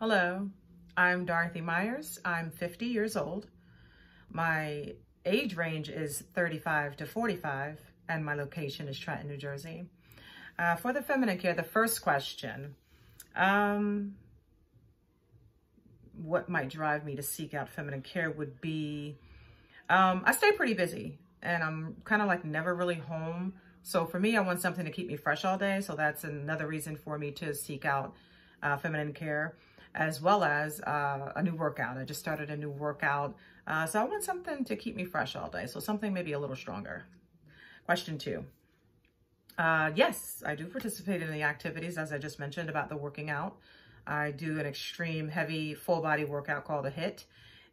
Hello, I'm Dorothy Meyers. I'm 50 years old. My age range is 35 to 45, and my location is Trenton, New Jersey. Uh, for the feminine care, the first question, um, what might drive me to seek out feminine care would be, um, I stay pretty busy and I'm kind of like never really home. So for me, I want something to keep me fresh all day. So that's another reason for me to seek out uh, feminine care as well as uh, a new workout. I just started a new workout. Uh, so I want something to keep me fresh all day. So something maybe a little stronger. Question two. Uh, yes, I do participate in the activities, as I just mentioned about the working out. I do an extreme heavy full body workout called a HIIT.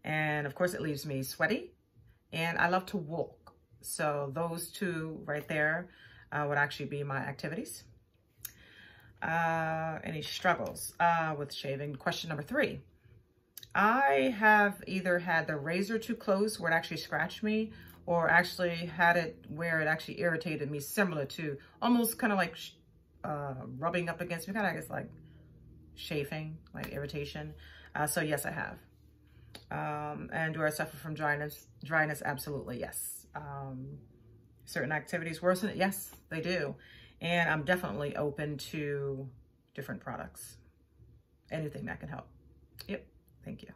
And of course it leaves me sweaty and I love to walk. So those two right there uh, would actually be my activities. Uh, any struggles uh, with shaving? Question number three. I have either had the razor too close where it actually scratched me or actually had it where it actually irritated me similar to almost kind of like uh, rubbing up against me, kind of I guess like chafing, like irritation. Uh, so yes, I have. Um, and do I suffer from dryness? Dryness, absolutely, yes. Um, certain activities worsen it? Yes, they do. And I'm definitely open to different products. Anything that can help. Yep. Thank you.